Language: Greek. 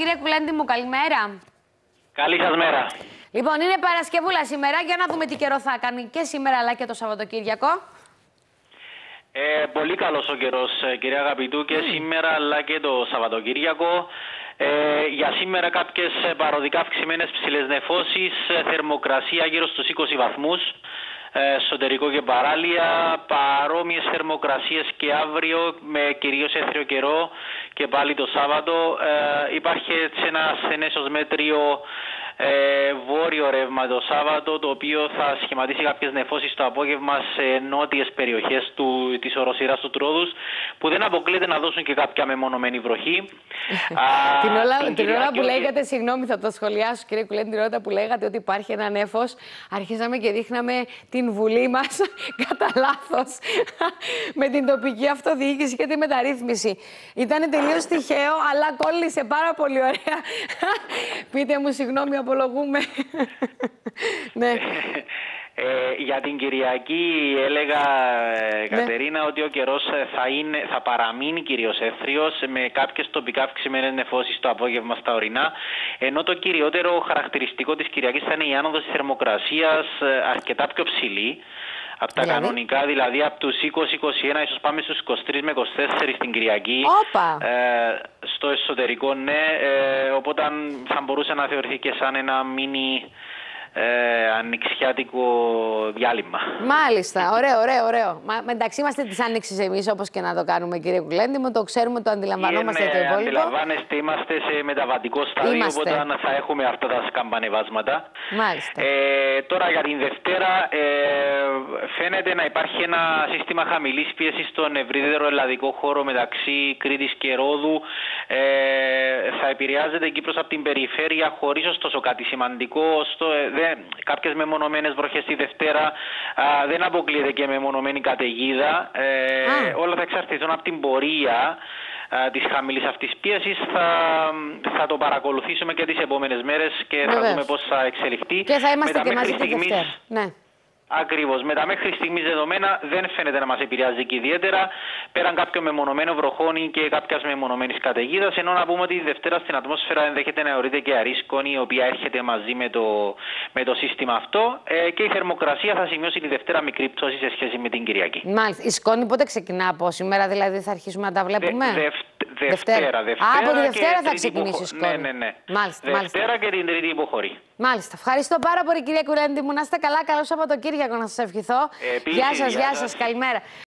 κύριε Κουλέντη μου, καλημέρα. Καλή σας μέρα. Λοιπόν, είναι Παρασκευούλα σήμερα. Για να δούμε τι καιρό θα κάνει και σήμερα αλλά και το Σαββατοκύριακο. Ε, πολύ καλός ο καιρός, ε, κύριε Αγαπητού, και σήμερα αλλά και το Σαββατοκύριακο. Ε, για σήμερα κάποιες ε, παροδικά αυξημένες ψηλές νεφώσεις, ε, θερμοκρασία γύρω στους 20 βαθμούς, ε, εσωτερικό και παράλια, παρόμοιες θερμοκρασίες και αύριο με κυρίως έθριο καιρό και πάλι το Σάββατο. Ε, υπάρχει έτσι ένας στενέσος μέτριο ε, βόρειο ρεύμα το Σάββατο, το οποίο θα σχηματίσει κάποιες νεφώσεις το απόγευμα σε νότιες περιοχές του, της οροσυράς του Τρόδους, που δεν αποκλείεται να δώσουν και κάποια μεμονωμένη βροχή. την ώρα, την ώρα που λέγατε, συγγνώμη θα το σχολιάσω κύριε Κουλέν, την ώρα που λέγατε ότι υπάρχει ένα νέφος, αρχίσαμε και δείχναμε την Βουλή μας κατά λάθος με την τοπική αυτοδιοίκηση και τη μεταρρύθμιση. Ήταν τελείως τυχαίο, αλλά κόλλησε πάρα πολύ ωραία. Πείτε μου συγγνώμη απολογούμε. Ναι. Ε, για την Κυριακή έλεγα, ε, ναι. Κατερίνα, ότι ο καιρός θα, είναι, θα παραμείνει κυρίως έθριος με κάποιες τοπικά αυξημένες νεφώσεις το απόγευμα στα ορεινά, ενώ το κυριότερο χαρακτηριστικό της Κυριακής θα είναι η άνοδος της θερμοκρασίας ε, αρκετά πιο ψηλή. Από τα δηλαδή; κανονικά, δηλαδή από τους 20-21, ίσως πάμε στους 23 με 24 στην Κυριακή. Ε, στο εσωτερικό, ναι. Ε, οπότε θα μπορούσε να θεωρηθεί και σαν ένα μίνι ε, ανοιξιάτικο διάλειμμα. Μάλιστα. Ωραίο, ωραίο, ωραίο. Μα, μεταξύ είμαστε τη άνοιξη εμείς, όπως και να το κάνουμε, κύριε Κουλέντη μου. Το ξέρουμε, το αντιλαμβανόμαστε είναι, το υπόλοιπο. Αντιλαμβάνεστε, είμαστε σε μεταβατικό στάδιο, είμαστε. οπότε θα έχουμε αυτά τα σκαμπανεβάσματα. Μάλιστα. Ε, τώρα για την Δευτέρα, ε, φαίνεται να υπάρχει ένα σύστημα χαμηλής πίεσης στον ευρύτερο ελλαδικό χώρο μεταξύ Κρήτης και Ρόδου. Ε, θα επηρεάζεται η Κύπρος από την περιφέρεια χωρίς ωστόσο κάτι σημαντικό. Στο, ε, δε, κάποιες μεμονωμένες βροχές τη Δευτέρα α, δεν αποκλείεται και μεμονωμένη καταιγίδα. Ε, όλα θα εξαρτηθούν από την πορεία της χαμηλής αυτής πίεσης θα, θα το παρακολουθήσουμε και τις επόμενες μέρες και θα δούμε πώς θα εξελιχθεί. Και θα είμαστε και μαζί τη Δευτέρα. Ναι. Ακριβώς. Με τα μέχρι στιγμής δεδομένα δεν φαίνεται να μας επηρεάζει και ιδιαίτερα πέραν κάποιο μεμονωμένο βροχόνι και κάποιας μεμονωμένης καταιγίδας. Ενώ να πούμε ότι η Δευτέρα στην ατμόσφαιρα ενδέχεται να ορείται και αρίσκονη, η οποία έρχεται μαζί με το, με το σύστημα αυτό. Ε, και η θερμοκρασία θα σημειώσει τη Δευτέρα μικρή πτώση σε σχέση με την Κυριακή. Μάλιστα. Η σκόνη πότε ξεκινά από σήμερα, δηλαδή θα αρχίσουμε να τα βλέπουμε; Δε, δε, Δευτέρα, Δευτέρα. Α, από τη Δευτέρα θα ξεκινήσεις η σκόνη. Ναι, ναι, ναι. Μάλιστα, Δευτέρα μάλιστα. και την Τρίτη υποχωρεί. Μάλιστα. Ευχαριστώ πάρα πολύ, κυρία Κουρέντη μου. Να είστε καλά. Καλό Σαββατοκύριακο να σας ευχηθώ. Επίσης, γεια σας, γεια γεια σας. σας. Καλημέρα.